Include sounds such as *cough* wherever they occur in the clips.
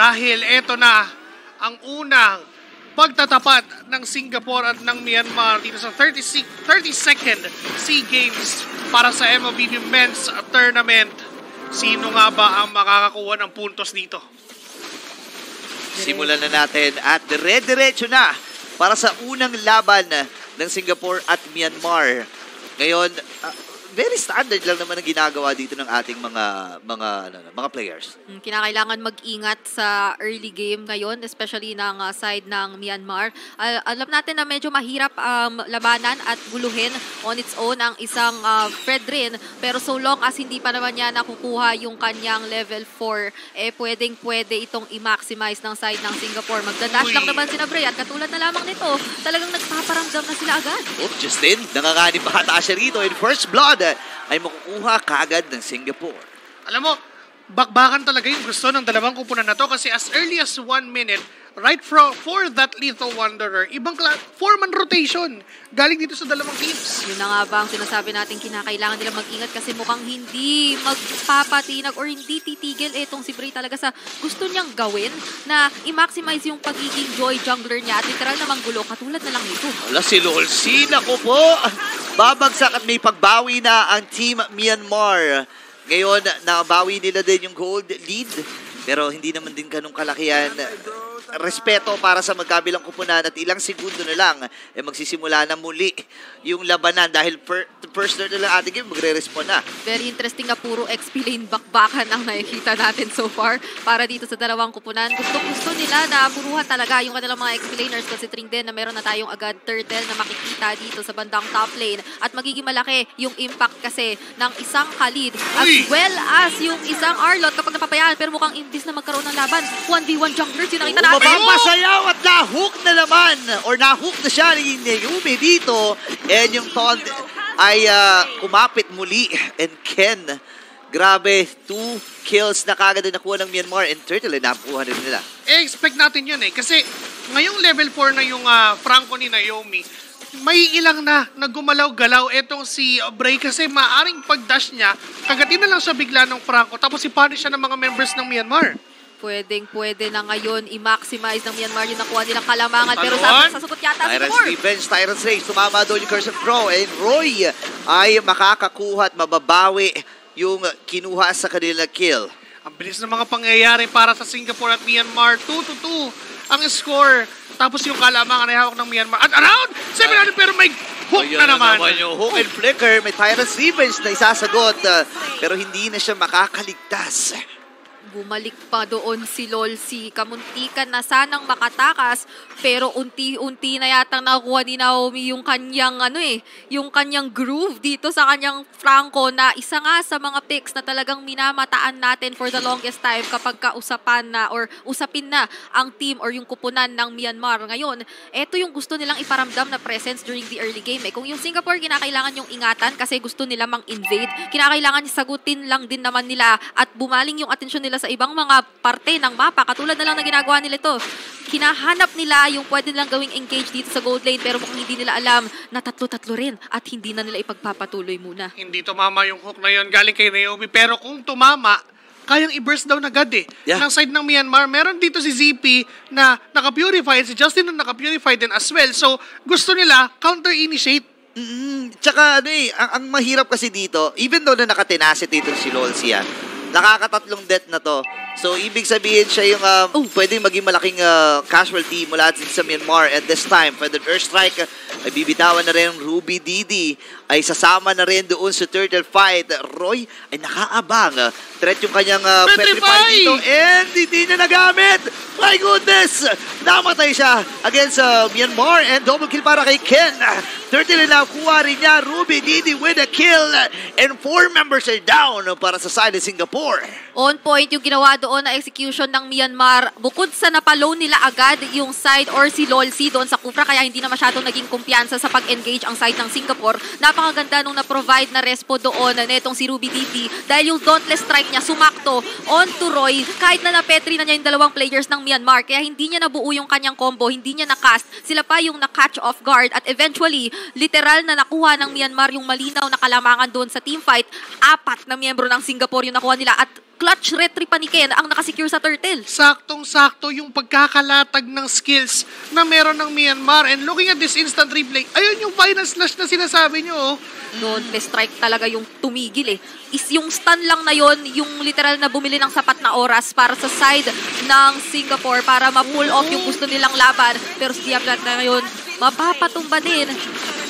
dahil eto na ang unang pagtatapat ng Singapore at ng Myanmar dito sa 36 32nd SEA Games para sa MLBB Men's Tournament. Sino nga ba ang makakakuha ng puntos dito? Simulan na natin at dire-diretso na para sa unang laban ng Singapore at Myanmar. Ngayon, ah, very standard lang naman ang ginagawa dito ng ating mga mga ano, mga players. Mm, Kinakailangan mag-ingat sa early game ngayon, especially ng uh, side ng Myanmar. Al- alam natin na medyo mahirap um, labanan at guluhin on its own ang isang uh, Fredrin. Pero so long as hindi pa naman niya nakukuha yung kanyang level 4, eh pwedeng pwede itong i-maximize ng side ng Singapore. Magdadash Uy. lang naman si Bray at katulad na lamang nito, talagang nagpaparamdam na sila agad. Oh, Justin, nanganganib pa ata siya rito in first blood ay makukuha kagad ng Singapore. Alam mo, bakbakan talaga yung gusto ng dalawang kupunan na to kasi as early as one minute, right for, for that lethal wanderer, ibang kla- four-man rotation galing dito sa dalawang teams. Yun na nga ba ang sinasabi natin kinakailangan nila mag-ingat kasi mukhang hindi magpapatinag or hindi titigil itong si Bray talaga sa gusto niyang gawin na i-maximize yung pagiging joy jungler niya at literal na manggulo katulad na lang nito. Wala si Lolsi, nako po. Babagsak at may pagbawi na ang Team Myanmar. Ngayon, nabawi nila din yung gold lead. Pero hindi naman din ganun kalakihan. Respeto para sa magkabilang kupunan at ilang segundo na lang eh magsisimula na muli yung labanan dahil per, first turn na lang ating game magre-respond na. Very interesting na puro XP lane bakbakan ang nakikita natin so far para dito sa dalawang kupunan. Gusto-gusto nila na puruhan talaga yung kanilang mga XP laners considering din na meron na tayong agad turtle na makikita dito sa bandang top lane at magiging malaki yung impact kasi ng isang Khalid as well as yung isang Arlot kapag napapayaan pero mukhang imbis na magkaroon ng laban 1v1 junglers yung nakita natin. Mapapasayaw at nahook na naman or nahook na siya ni Yumi dito. And yung taunt ay ah, kumapit muli. And Ken grabe two kills na kagad na nakuha ng Myanmar. And Turtle ay nakuha rin nila. Eh, expect natin yun eh. Kasi ngayong level 4 na yung ah, Franco ni Naomi, may ilang na nagumalaw-galaw etong si Bray kasi maaring pag-dash niya, kagatin na lang siya bigla ng Franco tapos ipunish siya ng mga members ng Myanmar. Pwedeng pwede na ngayon i-maximize ng Myanmar yung nakuha nilang kalamangan pero Talon. sa, sa sugot yata si Tyrant's Timor. Revenge, Tyrant's Rage tumama doon yung Curse of Crow and Roy ay makakakuha at mababawi yung kinuha sa kanila kill Ang bilis ng mga pangyayari para sa Singapore at Myanmar. 2 to 2 ang score. Tapos yung kalamangan ay hawak ng Myanmar. At around 700 pero may hook Ayan na naman. yung hook and flicker. May Tyrant's Revenge na isasagot. uh, pero hindi na siya makakaligtas. Bumalik pa doon si Lolsi. Kamuntikan na sanang makatakas pero unti-unti na yatang nakuha ni Naomi yung kanyang ano eh, yung kanyang groove dito sa kanyang Franco na isa nga sa mga picks na talagang minamataan natin for the longest time kapag kausapan na or usapin na ang team or yung kupunan ng Myanmar. Ngayon, eto yung gusto nilang iparamdam na presence during the early game. Eh. Kung yung Singapore kinakailangan yung ingatan kasi gusto nila mang-invade, kinakailangan sagutin lang din naman nila at bumaling yung atensyon nila sa ibang mga parte ng mapa. Katulad na lang na ginagawa nila ito. Hinahanap nila yung pwede nilang gawing engage dito sa gold lane pero mukhang hindi nila alam na tatlo-tatlo rin at hindi na nila ipagpapatuloy muna. Hindi tumama yung hook na yon galing kay Naomi. Pero kung tumama, kayang i-burst down agad eh. Yeah. Ng side ng Myanmar, meron dito si ZP na naka-purify, si Justin na naka-purify din as well. So, gusto nila counter-initiate. Mm, tsaka ano eh, ang, ang mahirap kasi dito, even though na nakatenacity dito si Lolsi ah, nakakatatlong death na to. So, ibig sabihin siya yung uh, Oh. pwedeng maging malaking uh, casualty mula din sa Myanmar at this time. For the first strike, uh, ay bibitawan na rin Ruby Didi. Ay sasama na rin doon sa turtle fight. Roy ay nakaabang. Threat yung kanyang uh, petrify dito and hindi niya nagamit. My goodness! Namatay siya against uh, Myanmar and double kill para kay Ken. Turtle na kuha rin niya. Ruby Didi with a kill and four members are down para sa side of Singapore. On point yung ginawa doon na execution ng Myanmar. Bukod sa napalow nila agad yung side or si Lolsi doon sa Kufra kaya hindi na masyadong naging kumpiyansa sa pag-engage ang side ng Singapore. Napakaganda nung na-provide na respo doon na netong si Ruby Didi dahil yung dauntless strike niya sumakto on to Roy kahit na napetri na niya yung dalawang players ng Myanmar kaya hindi niya nabuo yung kanyang combo, hindi niya na-cast. Sila pa yung na-catch off guard at eventually literal na nakuha ng Myanmar yung malinaw na kalamangan doon sa teamfight. Apat na miyembro ng Singapore yung nakuha nila at clutch retry pa ni Ken ang nakasecure sa turtle. Saktong-sakto yung pagkakalatag ng skills na meron ng Myanmar. And looking at this instant replay, ayun yung final slash na sinasabi nyo. Oh. Doon, strike talaga yung tumigil eh. Is yung stun lang na yon yung literal na bumili ng sapat na oras para sa side ng Singapore para ma-pull off yung gusto nilang laban. Pero si Diablat na ngayon, mapapatumba din.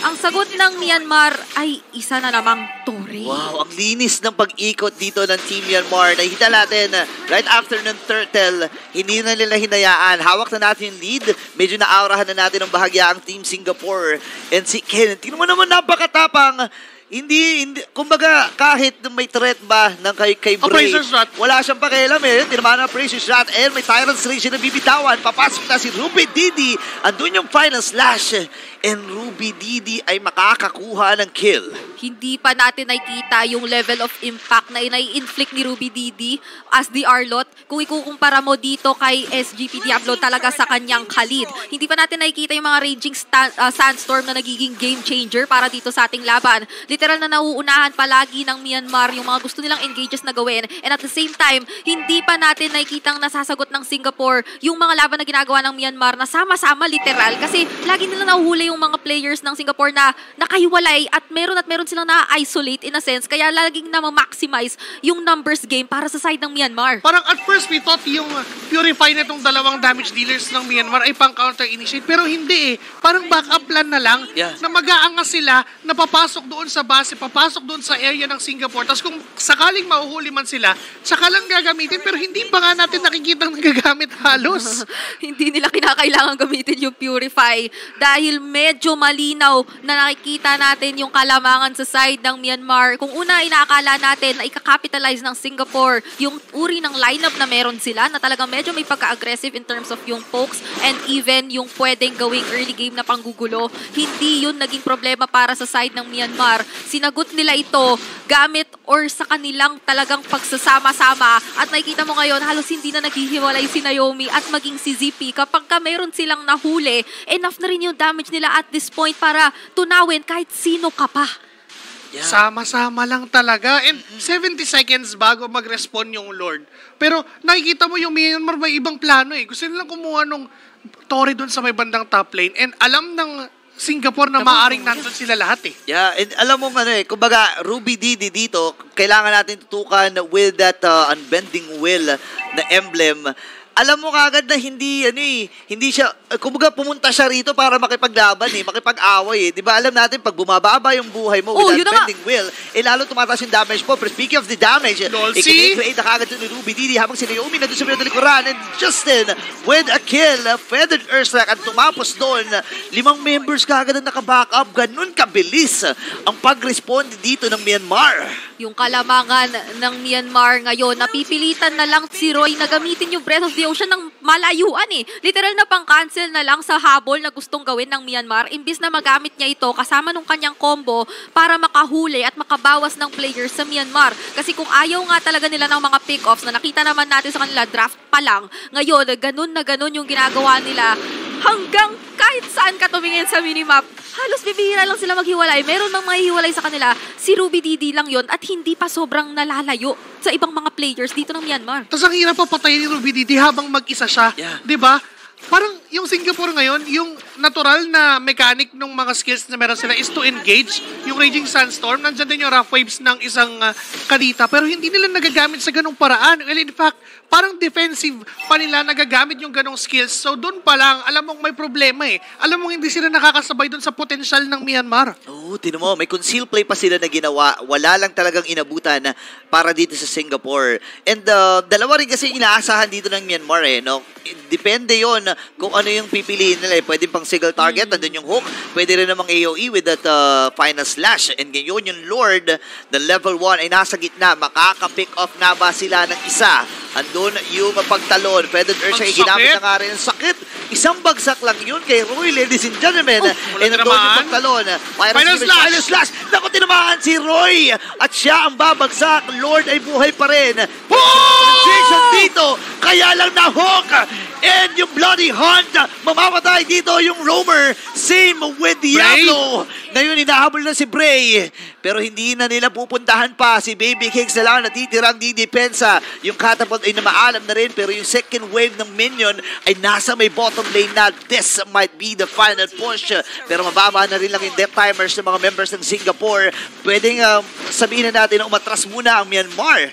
Ang sagot ng Myanmar ay isa na namang Torre. Wow, ang linis ng pag-ikot dito ng Team Myanmar. Nakita natin, right after ng turtle, hindi na nila hinayaan. Hawak na natin yung lead. Medyo naaurahan na natin ang bahagya ang Team Singapore. And si Ken, tingnan mo naman napakatapang. Hindi, hindi, kumbaga, kahit may threat ba ng kay, kay Bray, shot. wala siyang pakialam eh. Tinamaan ang appraiser shot and may Tyrant's Rage na bibitawan. Papasok na si Ruby Didi. Andun yung final slash. And Ruby Didi ay makakakuha ng kill. Hindi pa natin nakikita yung level of impact na inai-inflict ni Ruby Didi as the Arlot. Kung ikukumpara mo dito kay SGP Diablo talaga sa kanyang Khalid. Hindi pa natin nakikita yung mga raging uh, sandstorm na nagiging game changer para dito sa ating laban. Literal na nauunahan palagi ng Myanmar yung mga gusto nilang engages na gawin. And at the same time, hindi pa natin nakikita ang nasasagot ng Singapore yung mga laban na ginagawa ng Myanmar na sama-sama literal kasi lagi nila nahuhuli yung mga players ng Singapore na nakahiwalay at meron at meron silang na-isolate in a sense kaya laging na maximize yung numbers game para sa side ng Myanmar. Parang at first we thought yung purify na itong dalawang damage dealers ng Myanmar ay pang counter initiate pero hindi eh. Parang backup plan na lang Yeah. na mag-aangas sila na papasok doon sa base, papasok doon sa area ng Singapore. Tapos kung sakaling mahuhuli man sila, saka lang gagamitin pero hindi pa nga natin nakikita nagagamit halos. *laughs* hindi nila kinakailangan gamitin yung Purify dahil medyo malinaw na nakikita natin yung kalamangan sa side ng Myanmar. Kung una inaakala natin na ikakapitalize ng Singapore yung uri ng lineup na meron sila na talagang medyo may pagka-aggressive in terms of yung pokes and even yung pwedeng gawing early game na panggugulo. Hindi yun naging problema para sa side ng Myanmar. Sinagot nila ito gamit or sa kanilang talagang pagsasama-sama at nakikita mo ngayon halos hindi na naghihiwalay si Naomi at maging si ZP. Kapag ka meron silang nahuli, enough na rin yung damage nila at this point para tunawin kahit sino ka pa. Yeah. Sama-sama lang talaga. And 70 seconds bago mag-respond yung Lord. Pero nakikita mo yung Myanmar may ibang plano eh. Gusto nilang kumuha nung Tori doon sa may bandang top lane. And alam ng Singapore na maaring nandun sila lahat eh. Yeah, and alam mo ano eh, kumbaga Ruby Didi dito, kailangan natin tutukan with that uh, unbending will na emblem. Alam mo kagad na hindi ano eh, hindi siya eh, kumbaga pumunta siya rito para makipaglaban eh, makipag-away eh. 'Di ba? Alam natin pag bumababa yung buhay mo Oh, with yun that na nga. bending will, eh lalo tumataas yung damage mo. Pero speaking of the damage, Lol, eh, create na kagad ni Ruby Didi habang si Naomi na doon sa likuran and Justin with a kill, feathered Ursak at tumapos doon. Limang members kagad ang naka-backup. Ganun kabilis ang pag-respond dito ng Myanmar. Yung kalamangan ng Myanmar ngayon, napipilitan na lang si Roy na gamitin yung Breath of the Ocean ng malayuan eh. Literal na pang-cancel na lang sa habol na gustong gawin ng Myanmar imbis na magamit niya ito kasama nung kanyang combo para makahuli at makabawas ng players sa Myanmar. Kasi kung ayaw nga talaga nila ng mga pick-offs na nakita naman natin sa kanila draft pa lang, ngayon ganun na ganun yung ginagawa nila hanggang kahit saan ka tumingin sa minimap, halos bibihira lang sila maghiwalay. Meron mang mahihiwalay sa kanila, si Ruby Didi lang yon at hindi pa sobrang nalalayo sa ibang mga players dito ng Myanmar. Tapos ang hirap pa patayin ni Ruby Didi habang mag-isa siya. Yeah. 'Di ba? Parang yung Singapore ngayon, yung natural na mechanic ng mga skills na meron sila is to engage yung Raging Sandstorm. Nandyan din yung rough waves ng isang uh, kadita. Pero hindi nila nagagamit sa ganong paraan. Well, in fact, parang defensive pa nila nagagamit yung ganong skills. So doon pa lang, alam mong may problema eh. Alam mong hindi sila nakakasabay doon sa potential ng Myanmar. Oo, oh, tinan mo, may conceal play pa sila na ginawa. Wala lang talagang inabutan na para dito sa Singapore. And uh, dalawa rin kasi inaasahan dito ng Myanmar eh, no? Depende yon kung ano yung pipiliin nila. Eh. Pwede pang single target, nandun yung hook. Pwede rin namang AOE with that uh, final slash. And ngayon yung Lord, the level 1 ay nasa gitna. Makaka-pick off na ba sila ng isa? Andun yung pagtalon. Pwede Ursa, Ang ginamit na nga rin ang sakit. Isang bagsak lang yun kay Roy, ladies and gentlemen. Oh, and andun yung pagtalon. Final, Final slash! Final slash! Naku, tinamaan si Roy! At siya ang babagsak. Lord ay buhay pa rin. Jason dito. Kaya lang na hook. And yung Bloody Hunt, mamamatay dito yung Roamer. Same with Diablo. Ngayon, hinahabol na si Bray. Pero hindi na nila pupuntahan pa. Si Baby Kicks na lang natitirang di depensa. Yung catapult ay namaalam na rin. Pero yung second wave ng minion ay nasa may bottom lane na. This might be the final push. Pero mababa na rin lang yung death timers ng mga members ng Singapore. Pwedeng um, sabihin na natin na umatras muna ang Myanmar.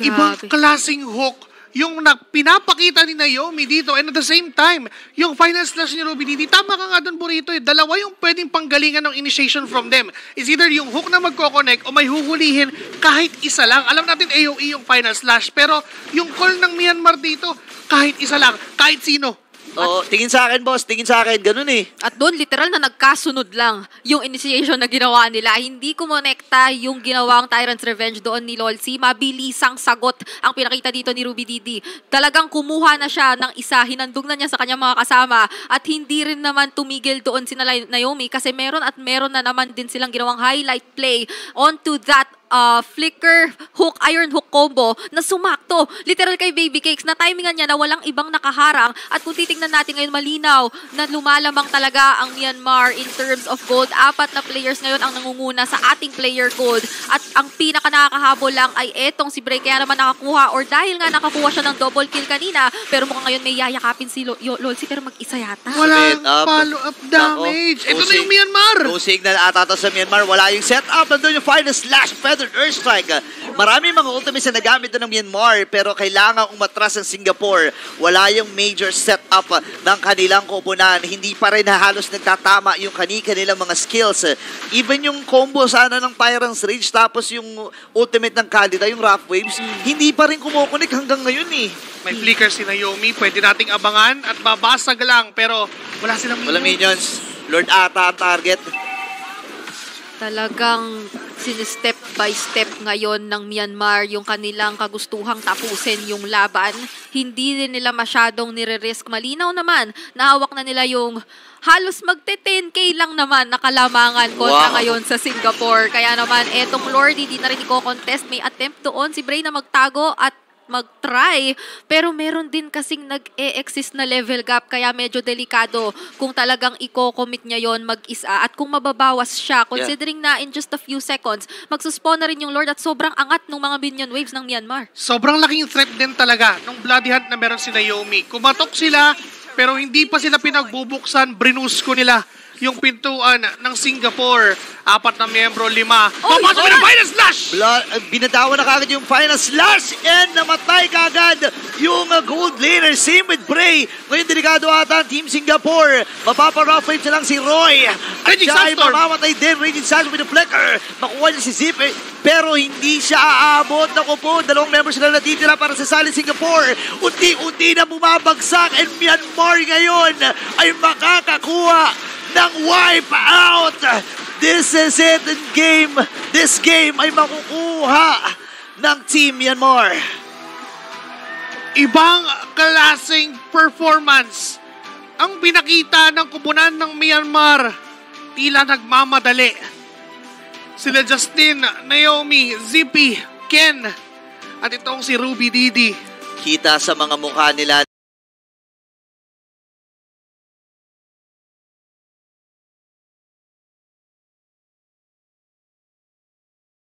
Ibang klaseng hook yung na, pinapakita ni Naomi dito and at the same time, yung final slash ni Ruby Didi, tama ka nga doon Burrito eh, dalawa yung pwedeng panggalingan ng initiation from them. Is either yung hook na magkoconnect o may huhulihin kahit isa lang. Alam natin AOE yung final slash, pero yung call ng Myanmar dito, kahit isa lang, kahit sino. Oo, tingin sa akin, boss. Tingin sa akin. Ganun eh. At doon, literal na nagkasunod lang yung initiation na ginawa nila. Hindi kumonekta yung ginawang Tyrant's Revenge doon ni Lolsi. Mabilisang sagot ang pinakita dito ni Ruby Didi. Talagang kumuha na siya ng isa, hinandog na niya sa kanyang mga kasama at hindi rin naman tumigil doon si Naomi kasi meron at meron na naman din silang ginawang highlight play onto that uh, flicker hook, iron hook combo na sumakto. Literal kay Baby Cakes na timingan niya na walang ibang nakaharang. At kung titingnan natin ngayon malinaw na lumalamang talaga ang Myanmar in terms of gold. Apat na players ngayon ang nangunguna sa ating player gold. At ang pinaka nakakahabol lang ay etong si Bray. Kaya naman nakakuha or dahil nga nakakuha siya ng double kill kanina. Pero mukhang ngayon may yayakapin si Lo- Lolsi pero mag-isa yata. Walang up. follow-up damage. Nako. Ito na yung Myanmar. Go signal ata to sa Myanmar. Wala yung setup. Nandun yung final slash. Feathered Earth Strike. Marami mga ultimates na nagamit na ng Myanmar pero kailangan umatras ang Singapore. Wala yung major setup ng kanilang koponan. Hindi pa rin halos nagtatama yung kani-kanilang mga skills. Even yung combo sana ng Tyrant's Rage tapos yung ultimate ng Kalida, yung Rough Waves, hindi pa rin kumukunik hanggang ngayon eh. May flicker si Naomi, pwede nating abangan at babasag lang pero wala silang Wala minions. Lord ata ang target. Talagang sinistep by step ngayon ng Myanmar yung kanilang kagustuhang tapusin yung laban. Hindi din nila masyadong nire-risk. Malinaw naman, nahawak na nila yung halos magte-10k lang naman na kalamangan kontra Wow. ngayon sa Singapore. Kaya naman, etong Lordy, di na rin i-contest. May attempt doon si Bray na magtago at mag-try. Pero meron din kasing nag-e-exist na level gap kaya medyo delikado kung talagang i-commit niya yon mag-isa at kung mababawas siya considering na in just a few seconds magsuspawn na rin yung Lord at sobrang angat ng mga minion waves ng Myanmar. Sobrang laking threat din talaga nung bloody hunt na meron si Naomi. Kumatok sila, pero hindi pa sila pinagbubuksan, brinusko nila yung pintuan ng Singapore. Apat na miyembro, lima. Papasok na final slash! Bla- uh, binadawa na kagad yung final slash and namatay kagad yung gold laner. Same with Bray. Ngayon delikado ata ang Team Singapore. Mapapa-rough na lang si Roy. At Raging siya ay Sandstorm. mamamatay din. Raging Sandstorm with the flicker. Makuha niya si Zip eh. Pero hindi siya aabot. Naku po, dalawang members sila natitira para sa Solid Singapore. Unti-unti na bumabagsak and Myanmar ngayon ay makakakuha ng wipe out. This is it in game. This game ay makukuha ng Team Myanmar. Ibang klaseng performance ang pinakita ng kubunan ng Myanmar. Tila nagmamadali. Sila Justin, Naomi, Zippy, Ken, at itong si Ruby Didi. Kita sa mga mukha nila